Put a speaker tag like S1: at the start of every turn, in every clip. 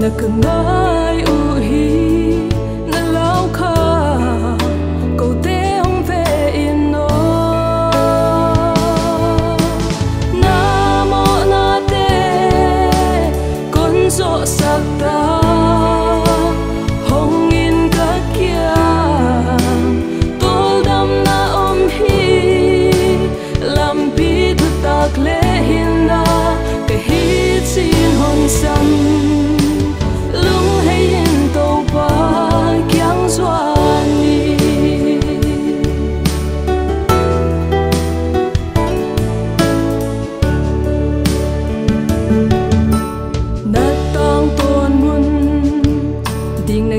S1: na kung mai uhi na lau kha ko te ong ve in no na mo na te kon zo sak in ka kia. Tol dam na om hi lam pi tu tak le hin na ke hi chin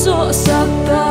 S1: susaktan